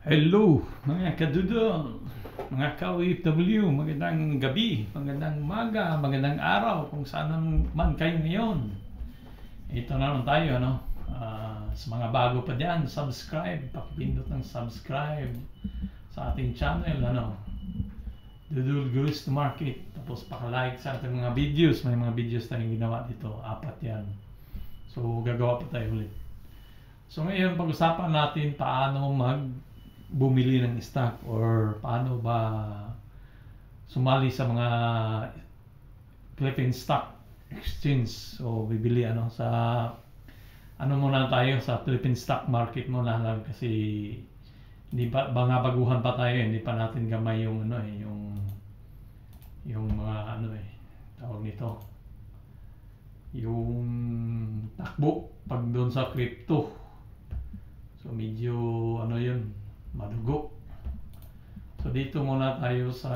Hello mga kadudol, mga ka-OFW, magandang gabi, magandang umaga, magandang araw kung saan man kayo ngayon. Ito na naman tayo, ano? Ah, sa mga bago pa dyan, subscribe, pakipindot ng subscribe sa ating channel, ano? Dudul Goes to Market. Tapos paka-like sa ating mga videos. May mga videos tayong ginawa dito, apat yan. So gagawa pa tayo ulit. So ngayon pag-usapan natin paano mag bumili ng stock or paano ba sumali sa mga Philippine Stock Exchange. So bibili ano sa ano muna tayo sa Philippine Stock Market muna lang kasi hindi pa mga baguhan pa tayo, hindi pa natin gamay yung ano eh, yung yung mga ano eh, tawag nito. Yung takbo pag doon sa crypto. So medyo ano yun, madugo. So dito muna tayo sa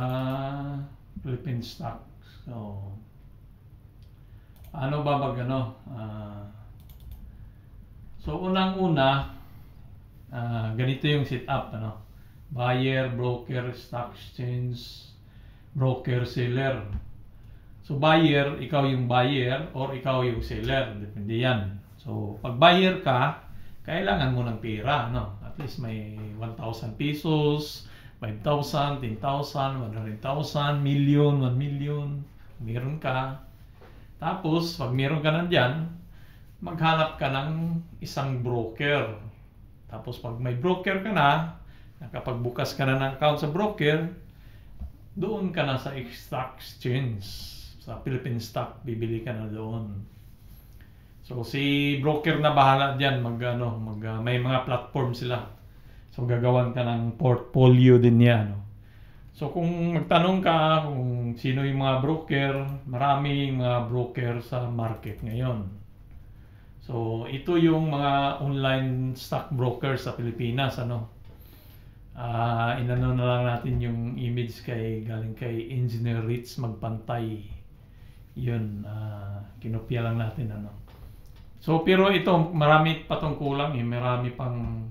Philippine stocks. So ano ba mag ano? ah, so unang-una ah, ganito yung setup ano. Buyer, broker, stock exchange, broker, seller. So buyer, ikaw yung buyer or ikaw yung seller, depende yan. So pag buyer ka, kailangan mo ng pera, no? At least may 1,000 pesos, 5,000, 10,000, 100,000, million, 1 million, meron ka. Tapos, pag meron ka nandyan, maghanap ka ng isang broker. Tapos, pag may broker ka na, nakapagbukas ka na ng account sa broker, doon ka na sa stock exchange. Sa Philippine Stock, bibili ka na doon. So si broker na bahala diyan mag ano, mag ah, may mga platform sila. So gagawan ka ng portfolio din niya no. So kung magtanong ka kung sino yung mga broker, maraming mga broker sa market ngayon. So ito yung mga online stock broker sa Pilipinas ano. Ah, inano na lang natin yung image kay galing kay Engineer Rich Magpantay. Yun, ah, kinopya lang natin ano. So pero ito marami pa tong kulang eh, marami pang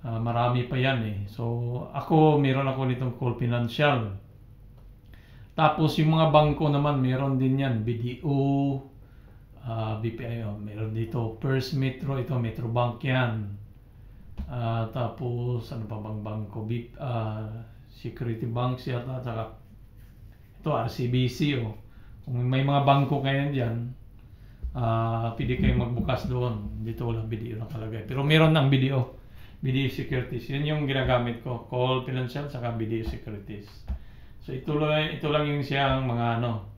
ah, marami pa yan eh. So ako meron ako nitong Call Financial. Tapos yung mga bangko naman meron din yan, BDO, ah, BPI, oh, meron dito First Metro, ito Metro Bank yan. Ah, tapos ano pa bang bangko? BIP, ah, Security Banks yata, saka ito RCBC oh. Kung may mga bangko kayo diyan, ah pwede kayong magbukas doon. Dito walang BDO nakalagay. Pero meron ng BDO. BDO Securities. Yun yung ginagamit ko. Call Financial saka BDO Securities. So ito lang, ito lang yung siyang mga ano.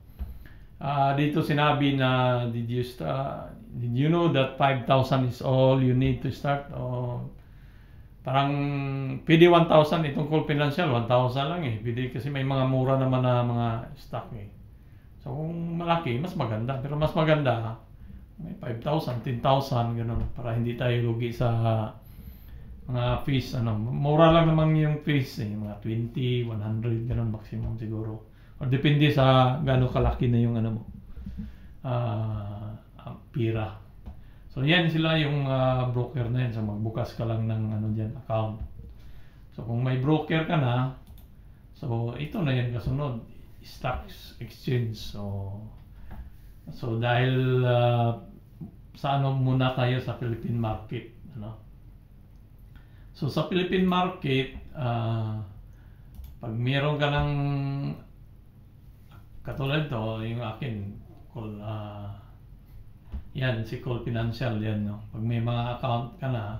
Ah dito sinabi na did you start, did you know that 5,000 is all you need to start? O parang pwede 1,000 itong Call Financial 1,000 lang eh. Pwede kasi may mga mura naman na mga stock eh. So kung malaki, mas maganda. Pero mas maganda, may 5,000, 10,000, ganun. Para hindi tayo lugi sa mga fees. Ano, mura lang naman yung fees eh. Mga 20, 100, ganun maximum siguro. Or depende sa gaano kalaki na yung ano mo. ang pira. So yan sila yung ah, broker na yan. So magbukas ka lang ng ano dyan, account. So kung may broker ka na, so ito na yan kasunod stocks exchange. So so dahil ah, sa ano muna tayo sa Philippine market, ano? So sa Philippine market, ah, pag meron ka ng katulad to, yung akin, call, ah, yan, si Call Financial, yan, no? Pag may mga account ka na,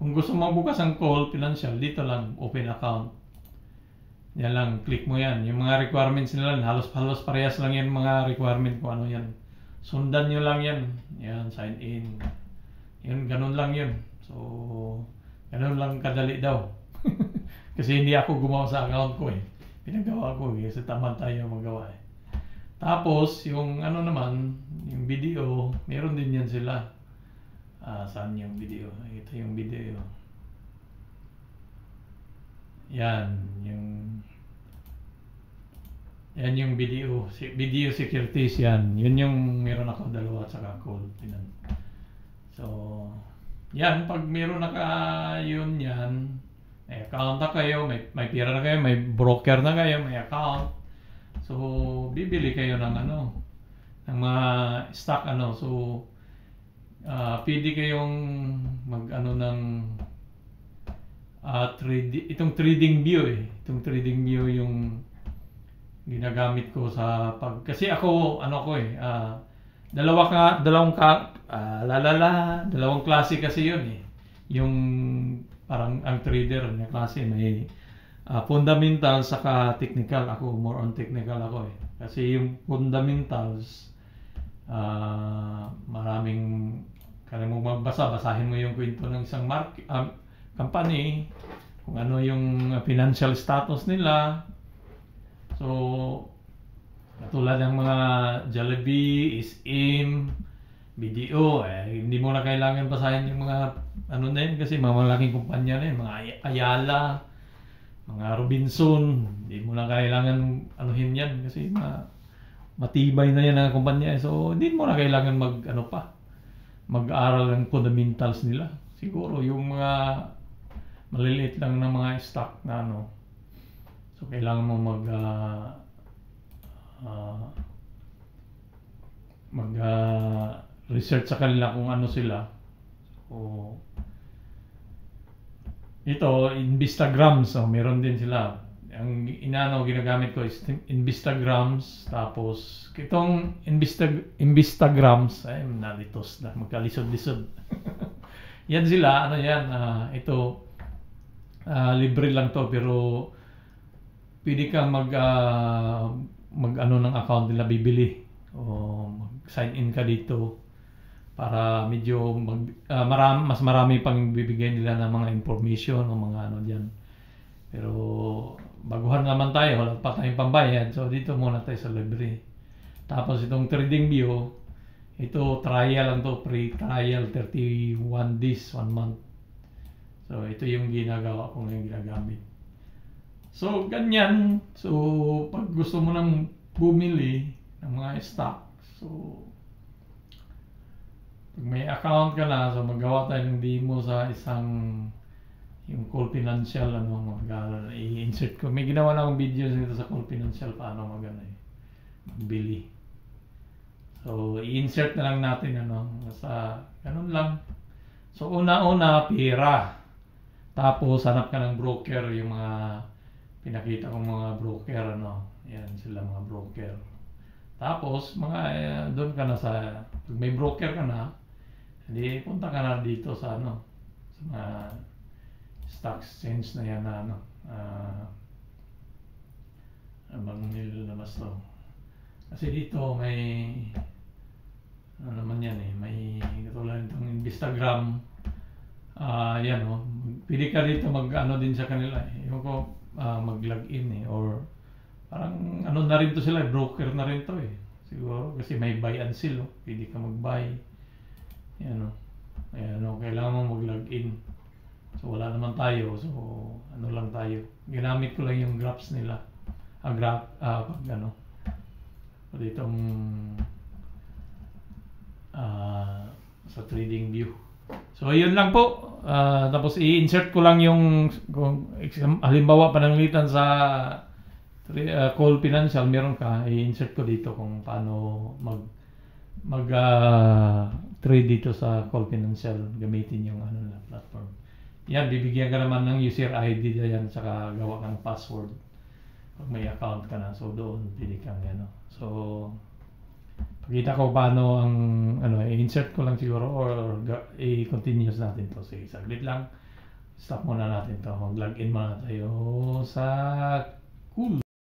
kung gusto mo bukas ang Call Financial, dito lang, open account. Yan lang, click mo yan. Yung mga requirements nila, halos-halos parehas lang yan mga requirement ko ano yan. Sundan nyo lang yan. Yan, sign in. Yun, ganun lang yun. So, ganun lang kadali daw. Kasi hindi ako gumawa sa account ko eh. Pinagawa ko eh, kasi tamad tayo magawa eh. Tapos, yung ano naman, yung video, meron din yan sila. Ah, saan yung video? Ito yung video. Yan, yung yan yung si- video securities yan. Yun yung meron ako dalawa at saka call. So, yan, pag meron naka yun yan, May account na kayo, may, may pira na kayo, may broker na kayo, may account. So, bibili kayo ng ano, ng mga stock ano. So, ah pwede kayong mag ano ng ah trade, itong trading view eh. Itong trading view yung ginagamit ko sa pag kasi ako ano ko eh ah, dalawa ka dalawang ka ah, lalala dalawang klase kasi yun eh. Yung parang ang trader na klase may ah, fundamental saka technical. Ako more on technical ako eh. Kasi yung fundamentals ah maraming kaya mo magbasa basahin mo yung kwento ng isang mark ah, company kung ano yung financial status nila So, katulad ng mga Jollibee, SM, BDO, eh, hindi mo na kailangan basahin yung mga ano na yun kasi mga malaking kumpanya na yun, mga Ay- Ayala, mga Robinson, hindi mo na kailangan anuhin yan kasi ma matibay na yan ang kumpanya. eh. So, hindi mo na kailangan mag ano pa, mag-aral ng fundamentals nila. Siguro yung mga maliliit lang na mga stock na ano, So kailangan mo mag ah, ah, mag ah, research sa kanila kung ano sila. So ito Instagrams, so meron din sila. Ang inaano ginagamit ko is Instagrams tapos itong Insta Instagrams ay nalitos na magkalisod-lisod. yan sila ano yan ah, ito ah, libre lang to pero pwede kang mag ah, mag ano ng account nila bibili o mag sign in ka dito para medyo mag, ah, maram, mas marami pang bibigyan nila ng mga information o mga ano diyan. Pero baguhan naman tayo, wala pa tayong pambayad. So dito muna tayo sa libre. Tapos itong trading view, ito trial lang to, free trial 31 days, 1 month. So ito yung ginagawa ko ngayon ginagamit. So, ganyan. So, pag gusto mo nang bumili ng mga stock, so, pag may account ka na, so magawa tayo ng demo sa isang yung Call Financial, ano, mag, i-insert ko. May ginawa na akong video dito sa Call Financial, paano mag, ano, eh. So, i-insert na lang natin, ano, sa, ganun lang. So, una-una, pera. Tapos, hanap ka ng broker, yung mga pinakita kong mga broker ano. Yan sila mga broker. Tapos mga eh, doon ka na sa pag may broker ka na hindi punta ka na dito sa ano sa mga stock exchange na yan na ano uh, abang nilalamas to. Kasi dito may ano naman yan eh may katulad itong Instagram. Ah yan oh. Pwede ka dito mag ano din sa kanila eh. Yung ko ah, mag-login eh. Or parang ano na rin to sila broker na rin to eh. Siguro kasi may buy and sell oh. pwede ka mag-buy. Yan oh. Ayan oh. Kailangan mo mag-login. So wala naman tayo. So ano lang tayo. Ginamit ko lang yung graphs nila. Ah graph ah pag ano. Ditong ah sa trading view So, yun lang po. Ah, tapos, i-insert ko lang yung, kung, halimbawa, pananglitan sa tri- ah, call financial, meron ka, i-insert ko dito kung paano mag, mag ah, trade dito sa call financial gamitin yung ano na platform. Yan, bibigyan ka naman ng user ID yan, saka gawa ka ng password. Pag may account ka na, so doon, pili kang ano. So, Pakita ko paano ang ano, i-insert ko lang siguro or i-continuous natin to. Sige, saglit lang. Stop muna natin to. Mag-login muna tayo sa Cool.